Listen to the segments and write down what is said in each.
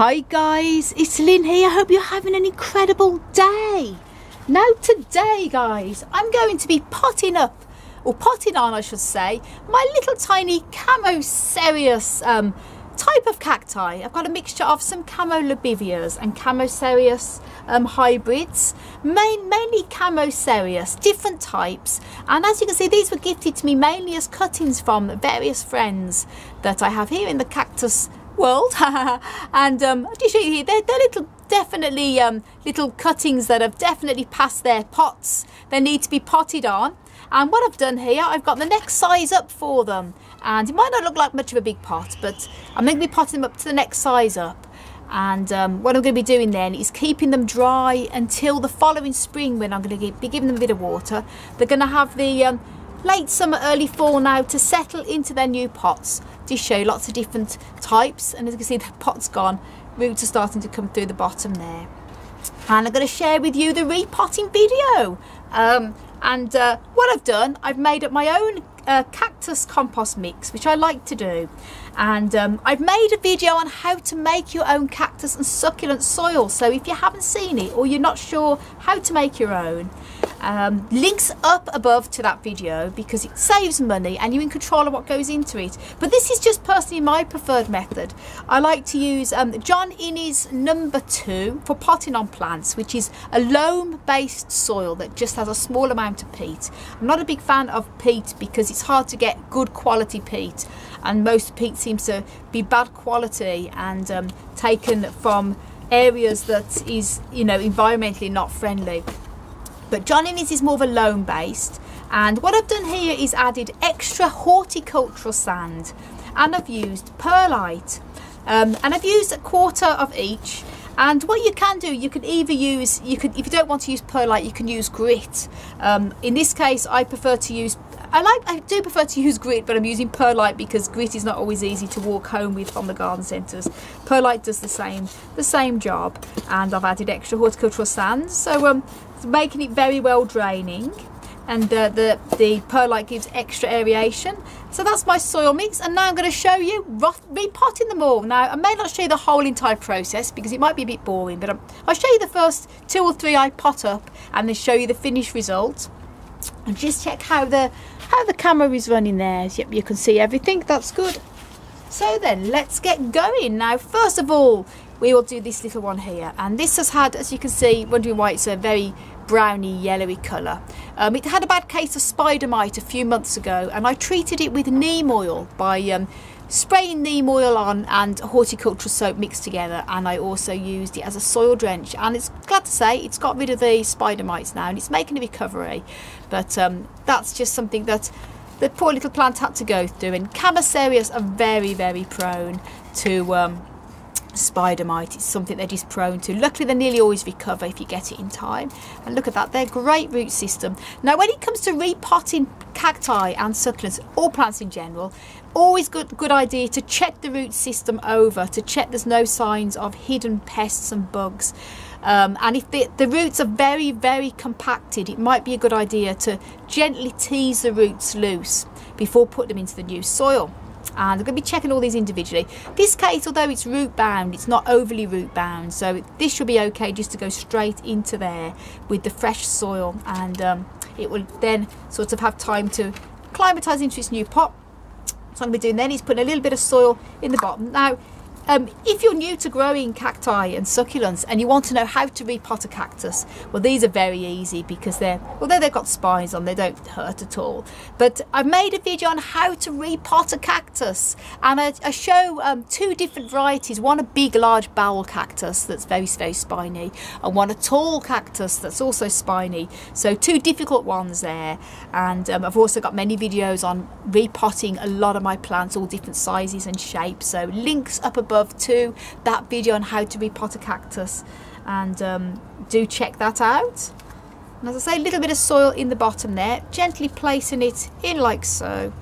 Hi guys, it's Lynn here. I hope you're having an incredible day. Now today guys, I'm going to be potting up, or potting on I should say, my little tiny Chamaecereus um, type of cacti. I've got a mixture of some Chamaelobivias and Chamaecereus um, hybrids, main, mainly Chamaecereus, different types. And as you can see, these were gifted to me mainly as cuttings from various friends that I have here in the cactus world. And um, I'll show you here they're, they're little definitely um, little cuttings that have definitely passed their pots. They need to be potted on. And what I've done here I've got the next size up for them. And it might not look like much of a big pot but I'm going to be potting them up to the next size up. And um, what I'm going to be doing then is keeping them dry until the following spring when I'm going to be giving them a bit of water. They're going to have the um, late summer, early fall now to settle into their new pots. To show lots of different types and as you can see the pot's gone, roots are starting to come through the bottom there. And I'm going to share with you the repotting video. Um, and uh, what I've done, I've made up my own uh, cactus compost mix, which I like to do. And um, I've made a video on how to make your own cactus and succulent soil. So if you haven't seen it or you're not sure how to make your own, um, links up above to that video because it saves money and you're in control of what goes into it. But this is just personally my preferred method. I like to use um, John Innes number two for potting on plants, which is a loam based soil that just has a small amount of peat. I'm not a big fan of peat because it's hard to get good quality peat and most peat seems to be bad quality and um, taken from areas that is you know environmentally not friendly but John Innes is more of a loam based. And what I've done here is added extra horticultural sand. And I've used perlite. Um, and I've used a quarter of each. And what you can do you can either use you could if you don't want to use perlite you can use grit. Um, in this case I prefer to use I like I do prefer to use grit but I'm using perlite because grit is not always easy to walk home with from the garden centres. Perlite does the same the same job. And I've added extra horticultural sand. So um, making it very well draining and the, the, perlite gives extra aeration. So that's my soil mix and now I'm going to show you repotting them all. Now I may not show you the whole entire process because it might be a bit boring but I'll show you the first two or three I pot up and then show you the finished result and just check how the how the camera is running there. Yep, you can see everything, that's good. So then let's get going. Now first of all we will do this little one here. And this has had as you can see wondering why it's a very browny yellowy colour. Um, it had a bad case of spider mite a few months ago and I treated it with neem oil by um, spraying neem oil on and horticultural soap mixed together and I also used it as a soil drench. And it's glad to say it's got rid of the spider mites now and it's making a recovery. But um, that's just something that the poor little plant had to go through and Chamaecereus are very very prone to um, spider mite it's something they're just prone to. Luckily they nearly always recover if you get it in time. And look at that they're great root system. Now when it comes to repotting cacti and succulents or plants in general always good good idea to check the root system over to check there's no signs of hidden pests and bugs. Um, and if the, the roots are very very compacted it might be a good idea to gently tease the roots loose before putting them into the new soil and I'm going to be checking all these individually. This case, although it's root bound, it's not overly root bound, so this should be okay just to go straight into there with the fresh soil and um, it will then sort of have time to climatise into its new pot. So I'm going to be doing then is putting a little bit of soil in the bottom. Now, um, if you're new to growing cacti and succulents and you want to know how to repot a cactus, well these are very easy because they're, although they've got spines on, they don't hurt at all. But I've made a video on how to repot a cactus and I, I show um, two different varieties, one a big large bowel cactus that's very, very spiny and one a tall cactus that's also spiny. So two difficult ones there and um, I've also got many videos on repotting a lot of my plants, all different sizes and shapes. So links up above above to that video on how to repot a cactus and um, do check that out. And as I say, a little bit of soil in the bottom there, gently placing it in like so.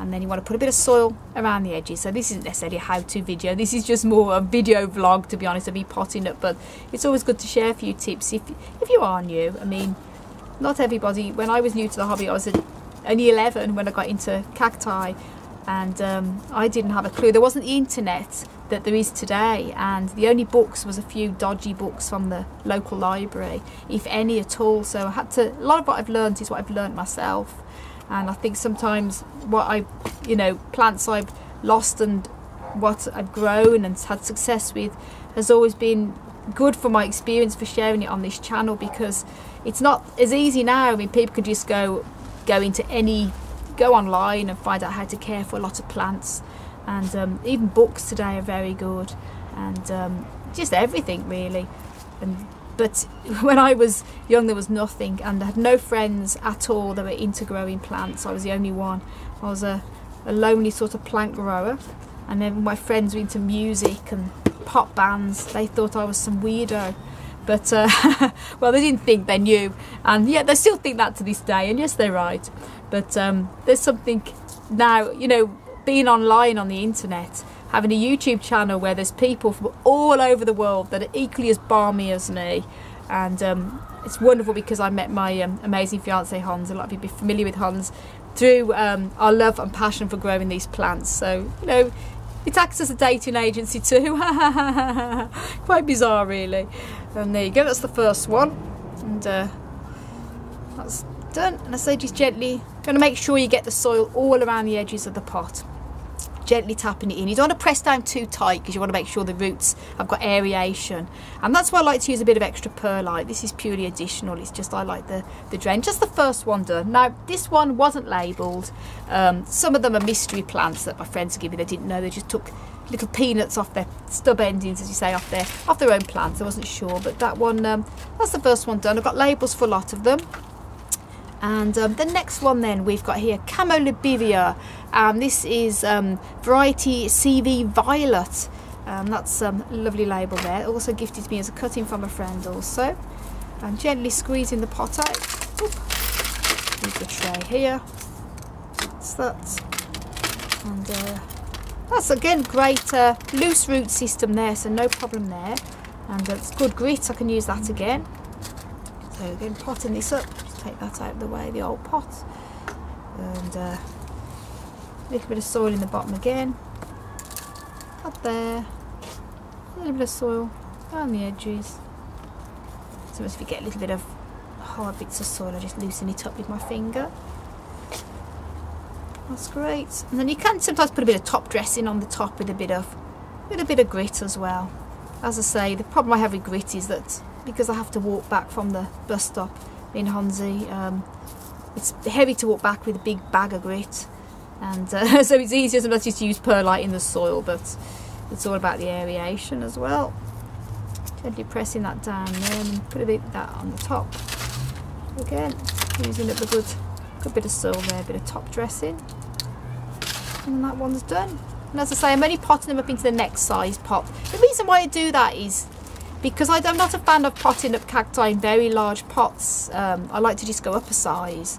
And then you want to put a bit of soil around the edges. So this isn't necessarily a how-to video. This is just more a video vlog, to be honest, of me potting it. But it's always good to share a few tips if, if you are new. I mean, not everybody. When I was new to the hobby, I was only 11 when I got into cacti and um, I didn't have a clue. There wasn't the internet that there is today and the only books was a few dodgy books from the local library if any at all. So I had to a lot of what I've learned is what I've learned myself. And I think sometimes what I you know plants I've lost and what I've grown and had success with has always been good for my experience for sharing it on this channel because it's not as easy now. I mean people can just go go into any go online and find out how to care for a lot of plants and um, even books today are very good. And um, just everything really. And but when I was young there was nothing. And I had no friends at all that were into growing plants. I was the only one. I was a, a lonely sort of plant grower. And then my friends were into music and pop bands. They thought I was some weirdo. But uh, well they didn't think they knew. And yeah they still think that to this day. And yes they're right. But um, there's something now you know being online on the internet, having a YouTube channel where there's people from all over the world that are equally as balmy as me. And um, it's wonderful because I met my um, amazing fiance Hans. A lot of you be familiar with Hans through um, our love and passion for growing these plants. So, you know, it acts as a dating agency too. Quite bizarre, really. And there you go, that's the first one. And uh, that's done. And I say just gently, going to make sure you get the soil all around the edges of the pot gently tapping it in. You don't want to press down too tight because you want to make sure the roots have got aeration. And that's why I like to use a bit of extra perlite. This is purely additional. It's just I like the, the drain. Just the first one done. Now, this one wasn't labelled. Um, some of them are mystery plants that my friends gave me. They didn't know. They just took little peanuts off their stub endings, as you say, off their off their own plants. I wasn't sure, but that one, um, that's the first one done. I've got labels for a lot of them. And um, the next one then we've got here Chamaelobivia. Um, this is um, variety CV Violet. Um, that's a um, lovely label there. Also gifted to me as a cutting from a friend also. And gently squeezing the pot out. Oop. the tray here. That's that. And uh, that's again great uh, loose root system there, so no problem there. And uh, it's good grit, I can use that again. So again, potting this up take that out of the way, the old pot. And uh, a little bit of soil in the bottom again. Up there. A little bit of soil around the edges. Sometimes if you get a little bit of hard bits of soil, I just loosen it up with my finger. That's great. And then you can sometimes put a bit of top dressing on the top with a bit of with a bit of grit as well. As I say, the problem I have with grit is that because I have to walk back from the bus stop in Hornsey. Um, it's heavy to walk back with a big bag of grit and uh, so it's easier sometimes just to use perlite in the soil but it's all about the aeration as well. Gently pressing that down there and put a bit of that on the top. Again, using up a good, good bit of soil there, a bit of top dressing. And that one's done. And as I say, I'm only potting them up into the next size pot. The reason why I do that is because I'm not a fan of potting up cacti in very large pots. Um, I like to just go up a size.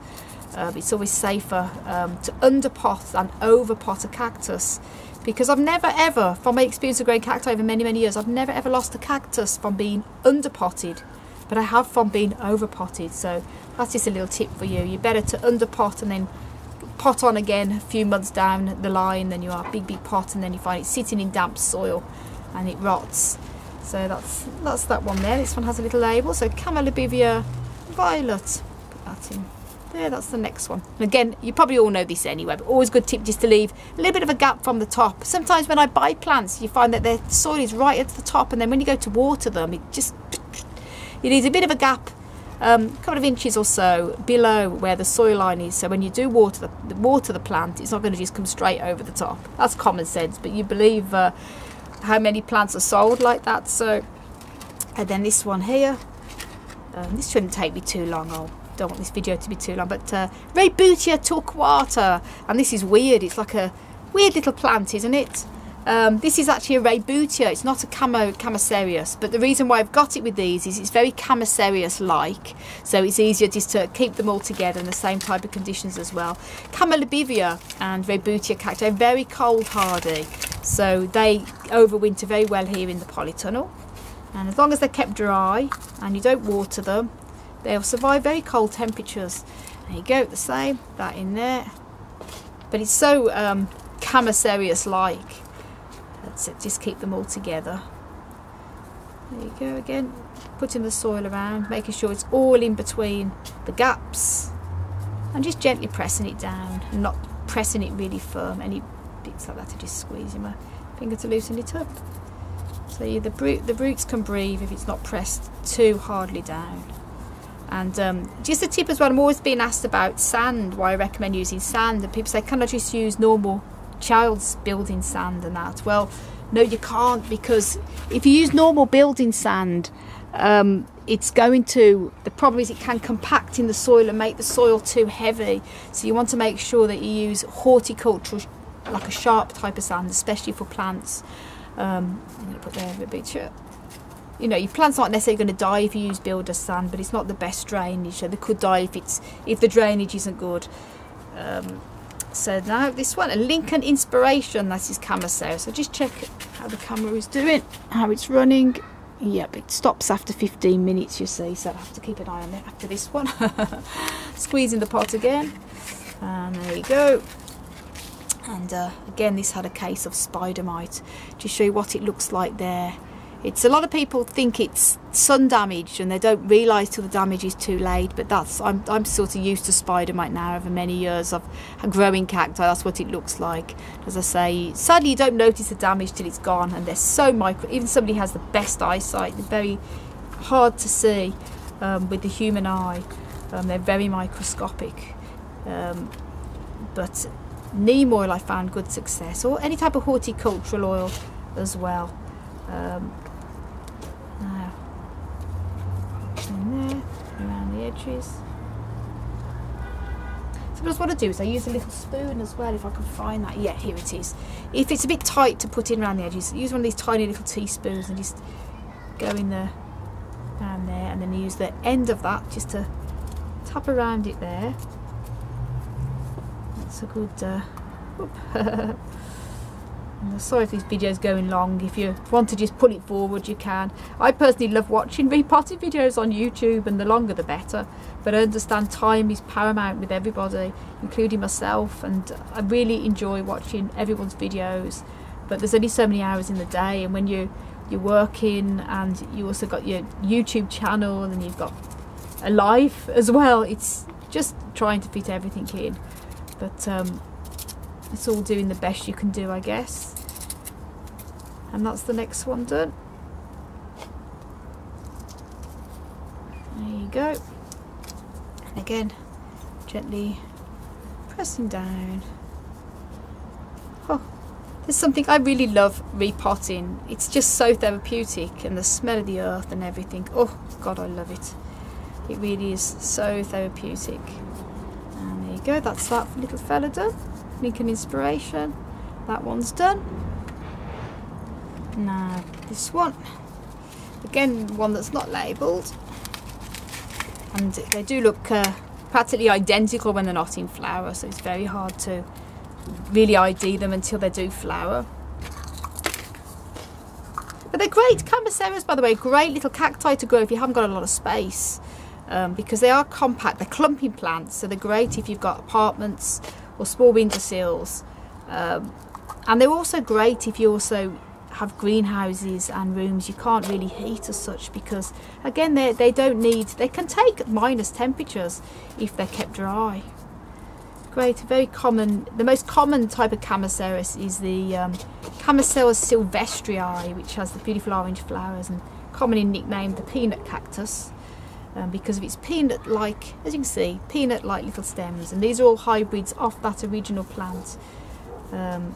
Um, it's always safer um, to underpot than overpot a cactus because I've never ever, from my experience of growing cacti over many, many years, I've never ever lost a cactus from being underpotted, but I have from being overpotted. So that's just a little tip for you. You're better to underpot and then pot on again a few months down the line than you are big, big pot and then you find it sitting in damp soil and it rots. So that's that's that one there. This one has a little label. So Chamaelobivia Violet. Put that in there. That's the next one. And again, you probably all know this anyway, but always good tip just to leave a little bit of a gap from the top. Sometimes when I buy plants, you find that their soil is right at the top, and then when you go to water them, it just you need a bit of a gap um, a couple of inches or so below where the soil line is so when you do water the, water the plant it's not going to just come straight over the top that's common sense but you believe uh, how many plants are sold like that. So and then this one here. Um, this shouldn't take me too long. I don't want this video to be too long but uh, Rebutia torquata and this is weird. It's like a weird little plant isn't it? Um, this is actually a Rebutia, it's not a Camo but the reason why I've got it with these is it's very Chamaecereus-like, so it's easier just to keep them all together in the same type of conditions as well. Chamaelobivia and Rebutia cacti very cold hardy, so they overwinter very well here in the polytunnel. And as long as they're kept dry and you don't water them, they'll survive very cold temperatures. There you go, the same, that in there. But it's so um, Chamaecereus-like That's it, just keep them all together. There you go again, putting the soil around, making sure it's all in between the gaps and just gently pressing it down and not pressing it really firm. Any bits like that to just squeezing my finger to loosen it up. So the, the roots can breathe if it's not pressed too hardly down. And um, just a tip as well, I'm always being asked about sand, why I recommend using sand. And people say, can I just use normal child's building sand and that? Well, no, you can't because if you use normal building sand, um, it's going to, the problem is it can compact in the soil and make the soil too heavy. So you want to make sure that you use horticultural, like a sharp type of sand, especially for plants. Um, I'm going to put there a you know your plants aren't necessarily going to die if you use builder sand but it's not the best drainage. So they could die if it's if the drainage isn't good. Um, so now this one a Lincoln inspiration that is Chamaecereus so just check how the camera is doing how it's running. Yep it stops after 15 minutes you see so I have to keep an eye on it after this one. Squeezing the pot again. And there you go and uh, again this had a case of spider mite to show you what it looks like there it's a lot of people think it's sun damage and they don't realise till the damage is too late. But that's I'm I'm sort of used to spider mite now over many years of growing cacti. That's what it looks like. As I say, sadly you don't notice the damage till it's gone, and they're so micro. Even somebody has the best eyesight, they're very hard to see um, with the human eye. Um, they're very microscopic. Um, but neem oil I found good success, or any type of horticultural oil as well. Um, now in there around the edges. So what I do is I use a little spoon as well if I can find that. Yeah, here it is. If it's a bit tight to put in around the edges, use one of these tiny little teaspoons and just go in there, down there, and then use the end of that just to tap around it there. That's a good. Uh, sorry if this video is going long. If you want to just pull it forward, you can. I personally love watching repotting videos on YouTube, and the longer the better. But I understand time is paramount with everybody, including myself, and I really enjoy watching everyone's videos. But there's only so many hours in the day, and when you you're working and you also got your YouTube channel and you've got a life as well, it's just trying to fit everything in. But um, it's all doing the best you can do I guess. And that's the next one done. There you go. And again gently pressing down. Oh there's something I really love repotting. It's just so therapeutic and the smell of the earth and everything. Oh god I love it. It really is so therapeutic go that's that little fella done Lincoln Inspiration. That one's done. Now this one. Again, one that's not labelled. And they do look uh, practically identical when they're not in flower, so it's very hard to really ID them until they do flower. But they're great. Chamaecereus, by the way, great little cacti to grow if you haven't got a lot of space. Um, because they are compact, they're clumping plants, so they're great if you've got apartments or small winter sills. Um, and they're also great if you also have greenhouses and rooms. You can't really heat as such because again they, they don't need they can take minus temperatures if they're kept dry. Great very common the most common type of Chamaecereus is the um, silvestrii which has the beautiful orange flowers and commonly nicknamed the peanut cactus um, because of its peanut like, as you can see, peanut like little stems. And these are all hybrids off that original plant um,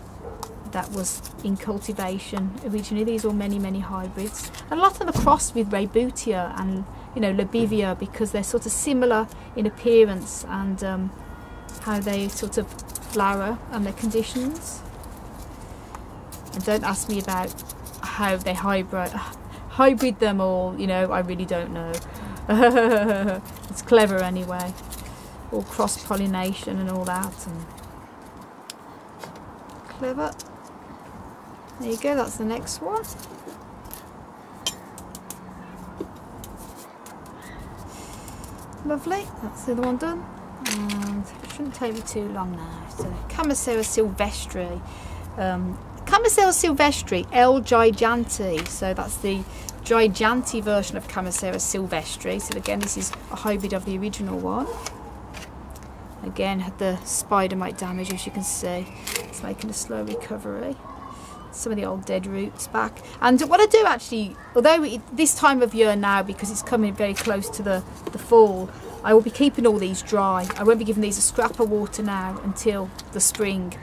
that was in cultivation originally. These are many many hybrids. And a lot of them are crossed with Rebutia and you know Lobivia because they're sort of similar in appearance and um, how they sort of flower and their conditions. And don't ask me about how they hybrid hybrid them all you know I really don't know it's clever anyway. All cross pollination and all that. And clever. There you go, that's the next one. Lovely, that's the other one done. And it shouldn't take me too long now. So Chamaecereus silvestrii. Um, Chamaecereus sylvestre, L. gigantea. So that's the gigantea version of Chamaecereus sylvestre. So again, this is a hybrid of the original one. Again, had the spider mite damage, as you can see. It's making a slow recovery. Some of the old dead roots back. And what I do actually, although it, this time of year now, because it's coming very close to the, the fall, I will be keeping all these dry. I won't be giving these a scrap of water now until the spring.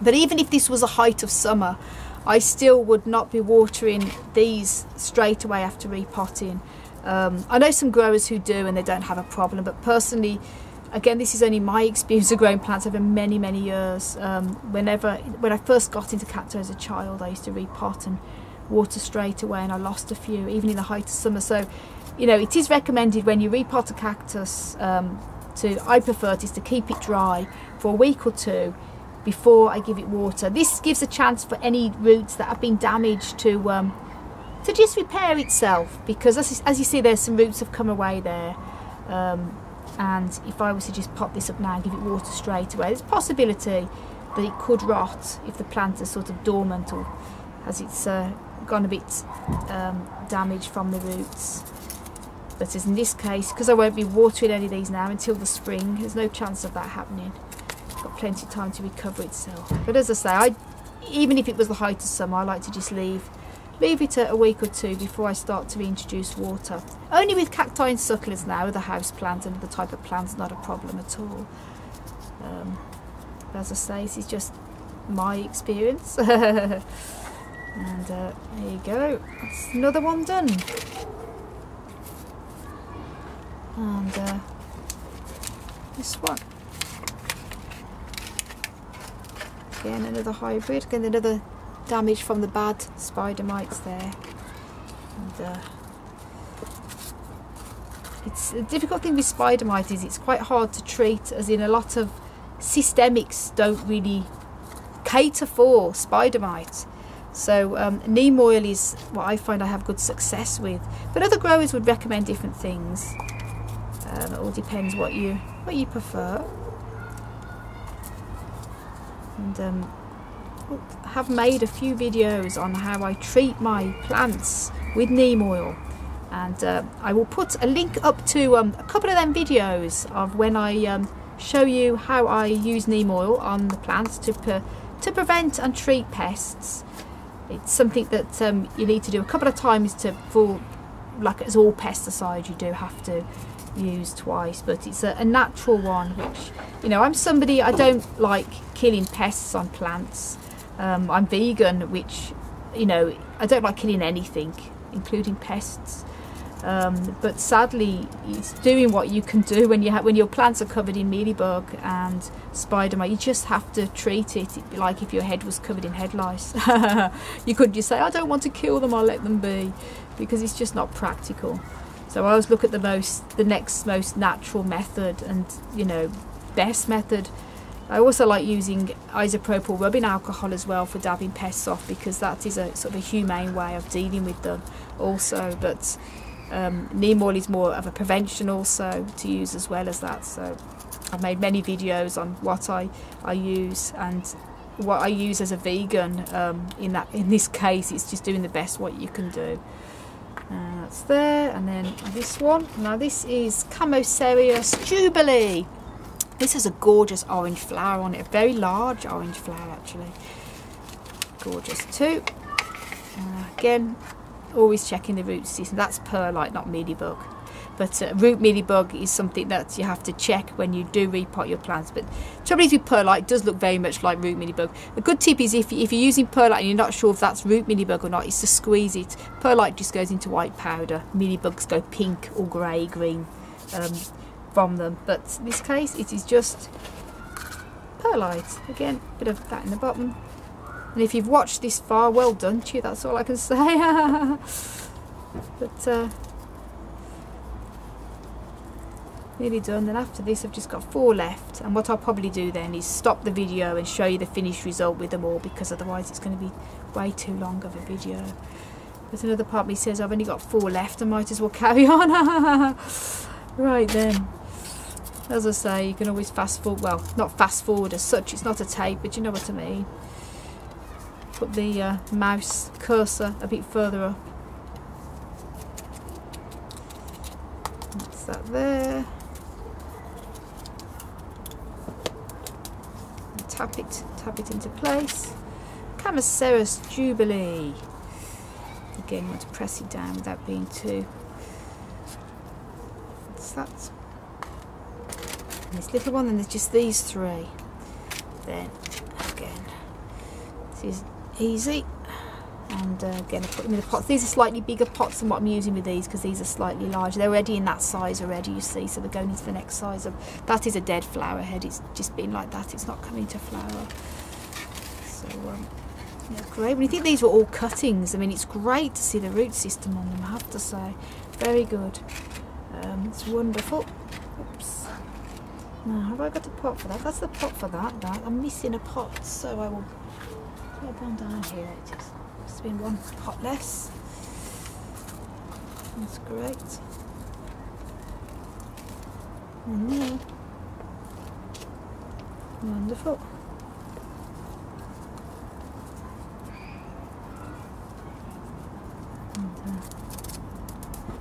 But even if this was a height of summer, I still would not be watering these straight away after repotting. Um, I know some growers who do and they don't have a problem, but personally, again, this is only my experience of growing plants over many, many years. Um, whenever, when I first got into cacti as a child, I used to repot and water straight away, and I lost a few, even in the height of summer. So, you know, it is recommended when you repot a cactus um, to, I prefer it is to keep it dry for a week or two before I give it water. This gives a chance for any roots that have been damaged to um, to just repair itself because as, as you see there's some roots have come away there. Um, and if I was to just pop this up now and give it water straight away there's a possibility that it could rot if the plant is sort of dormant or as it's uh, gone a bit um, damaged from the roots. But as in this case because I won't be watering any of these now until the spring there's no chance of that happening plenty of time to recover itself. But as I say, I, even if it was the height of summer, I like to just leave leave it a week or two before I start to reintroduce water. Only with cacti and succulents now, the house plants and the type of plants, not a problem at all. Um, as I say, this is just my experience. and uh, there you go, that's another one done. And uh, this one. Again, another hybrid. Again, another damage from the bad spider mites there. And, uh, it's a difficult thing with spider mite is it's quite hard to treat, as in a lot of systemics don't really cater for spider mite. So um, neem oil is what I find I have good success with, but other growers would recommend different things. Um, it all depends what you what you prefer and um, have made a few videos on how I treat my plants with neem oil and uh, I will put a link up to um, a couple of them videos of when I um, show you how I use neem oil on the plants to, to prevent and treat pests. It's something that um, you need to do a couple of times to full, like as all pesticides you do have to use twice but it's a, a natural one which you know I'm somebody I don't like killing pests on plants. Um, I'm vegan which you know I don't like killing anything including pests. Um, but sadly it's doing what you can do when you when your plants are covered in mealybug and spider mite you just have to treat it like if your head was covered in head lice you couldn't just say I don't want to kill them I'll let them be because it's just not practical so I always look at the most the next most natural method and you know best method. I also like using isopropyl rubbing alcohol as well for dabbing pests off because that is a sort of a humane way of dealing with them also but um, neem oil is more of a prevention also to use as well as that. So I've made many videos on what I, I use and what I use as a vegan um, in that in this case it's just doing the best what you can do uh, that's there and then this one now this is Chamaecereus jubilee this has a gorgeous orange flower on it, a very large orange flower actually. Gorgeous too. Uh, again, always checking the root season. That's perlite, not mealybug. But uh, root mealybug is something that you have to check when you do repot your plants. But trouble is with perlite, it does look very much like root mealybug. A good tip is if, if you're using perlite and you're not sure if that's root mealybug or not, is to squeeze it. Perlite just goes into white powder. Mealybugs go pink or grey, green. Um, from them but in this case it is just perlite again a bit of that in the bottom and if you've watched this far well done to you that's all I can say but uh, nearly done. Then after this I've just got four left. And what I'll probably do then is stop the video and show you the finished result with them all because otherwise it's going to be way too long of a video. But another part me says I've only got four left. I might as well carry on. Right then. As I say you can always fast forward well not fast forward as such. It's not a tape but you know what I mean. Put the uh, mouse cursor a bit further up. That's that there. Tap it, tap it into place. Chamaecereus Jubilee. Again, want to press it down without being too. What's that? And this little one, and there's just these three. Then again, this is easy. And uh, again, I put them in the pots. These are slightly bigger pots than what I'm using with these because these are slightly larger. They're already in that size already, you see, so they're going into the next size. Of, that is a dead flower head. It's just been like that. It's not coming to flower. So, um, yeah, great. When you think these were all cuttings, I mean, it's great to see the root system on them, I have to say. Very good. Um, it's wonderful. Oops. Now, have I got a pot for that? That's the pot for that. That I'm missing a pot, so I will put down down here. Been one pot less. That's great. There. Mm-hmm. Wonderful.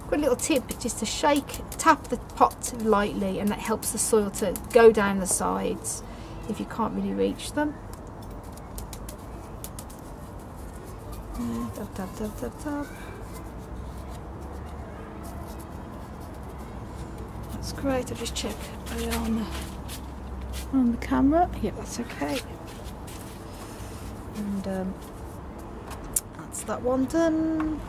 Good little tip, just to shake, tap the pot lightly and that helps the soil to go down the sides if you can't really reach them. Yeah, tap, tap, tap. That's great, I'll just check on the, on the camera. Yeah, that's okay. And um, that's that one done.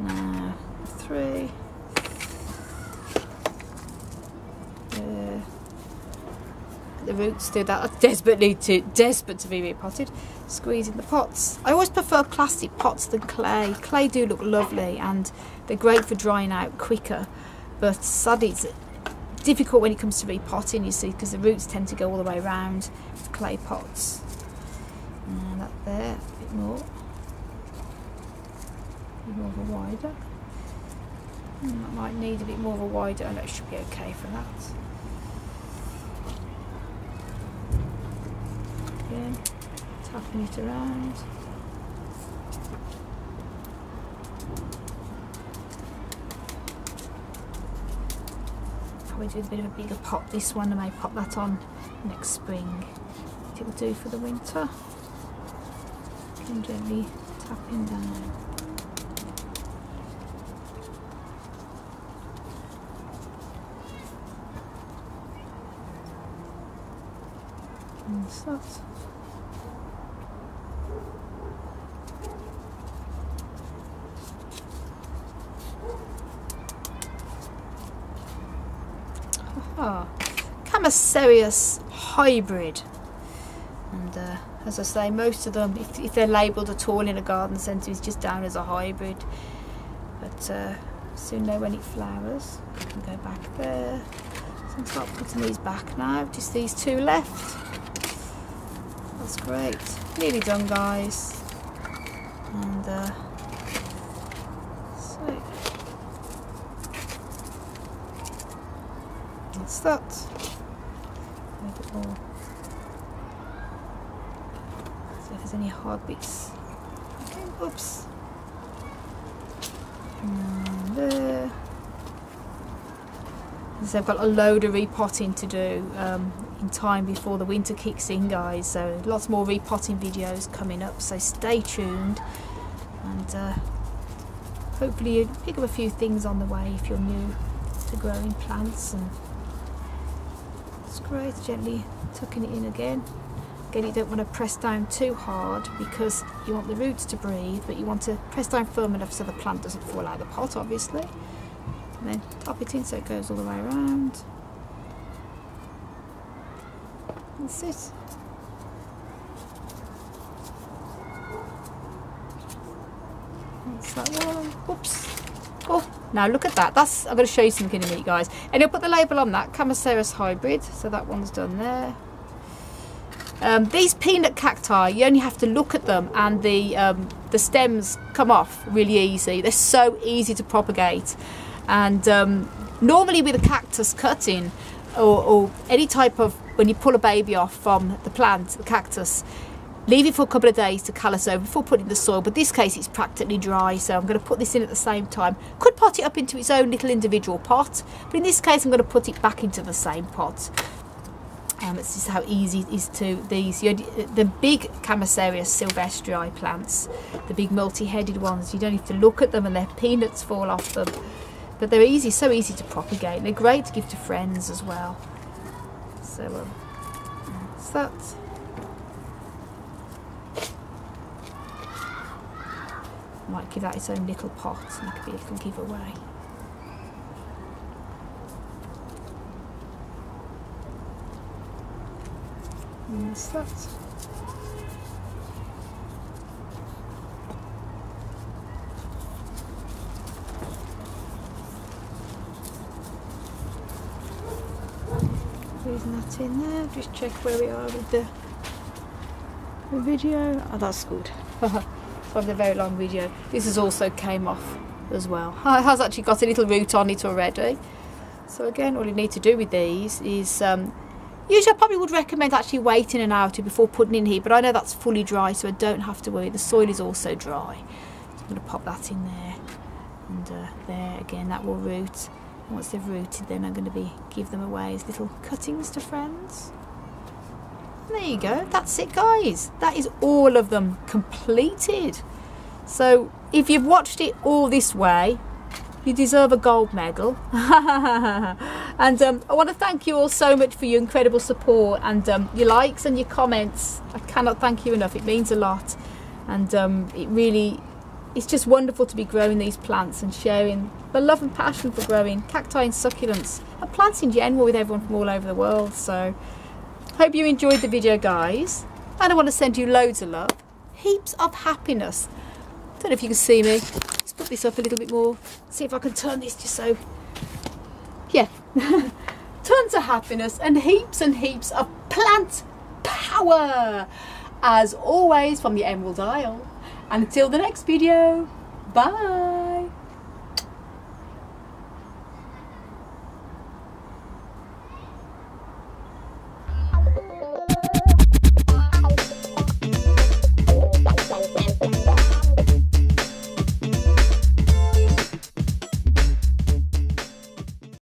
Now, three. The roots do that. I desperately to desperate to be repotted. Squeezing the pots. I always prefer plastic pots than clay. Clay do look lovely and they're great for drying out quicker. But sadly it's difficult when it comes to repotting, you see, because the roots tend to go all the way around clay pots. And that there, a bit more more of a wider. Mm, that might need a bit more of a wider, and it should be okay for that. Again, it around. Probably do a bit of a bigger pot this one, I may pop that on next spring. It will do for the winter. And gently tapping down. that? Ah, Chamaecereus hybrid. And uh, as I say, most of them, if, if, they're labelled at all in a garden centre, is just down as a hybrid. But uh, soon know when it flowers. I can go back there. So I'm start putting these back now. Just these two left. That's great. Nearly done, guys. And, uh, so, that's that. See if there's any hard bits. Okay, oops. And there. So I've got a load of repotting to do. Um, in time before the winter kicks in guys so lots more repotting videos coming up so stay tuned and uh, hopefully you pick up a few things on the way if you're new to growing plants and it's gently tucking it in again again you don't want to press down too hard because you want the roots to breathe but you want to press down firm enough so the plant doesn't fall out of the pot obviously and then top it in so it goes all the way around That's it. That's that one. Whoops. Now look at that. That's I'm going to show you something in a minute, guys. And I'll put the label on that. Chamaecereus hybrid. So that one's done there. Um, these peanut cacti, you only have to look at them and the um, the stems come off really easy. They're so easy to propagate. And um, normally with a cactus cutting or, or any type of when you pull a baby off from the plant, the cactus, leave it for a couple of days to callus over before putting in the soil but this case it's practically dry so I'm going to put this in at the same time. Could pot it up into its own little individual pot but in this case I'm going to put it back into the same pot. Um, it's just how easy it is to these the big Chamaecereus silvestrii plants the big multi-headed ones you don't have to look at them and their peanuts fall off them but they're easy so easy to propagate. They're great to give to friends as well. So um, that's might give that its own little pot and it could be a little giveaway. Mm, yes, that. Isn't that in there? Just check where we are with the, the video. Oh, that's good. from the very long video. This has also came off as well. It has actually got a little root on it already. So again, all you need to do with these is, um, usually I probably would recommend actually waiting an hour or two before putting in here, but I know that's fully dry, so I don't have to worry. The soil is also dry. So I'm going to pop that in there. And uh, there, again, that will root. once they've rooted, then I'm going to be give them away as little cuttings to friends. There you go. That's it, guys. That is all of them completed. So if you've watched it all this way, you deserve a gold medal. and um, I want to thank you all so much for your incredible support and um, your likes and your comments. I cannot thank you enough. It means a lot. And um, it really, it's just wonderful to be growing these plants and sharing the love and passion for growing cacti and succulents and plants in general with everyone from all over the world. So Hope you enjoyed the video, guys. And I want to send you loads of love. Heaps of happiness. Don't know if you can see me. Let's put this up a little bit more. See if I can turn this just so... Yeah. Tons of happiness and heaps and heaps of plant power. As always, from the Emerald Isle. And until the next video, bye.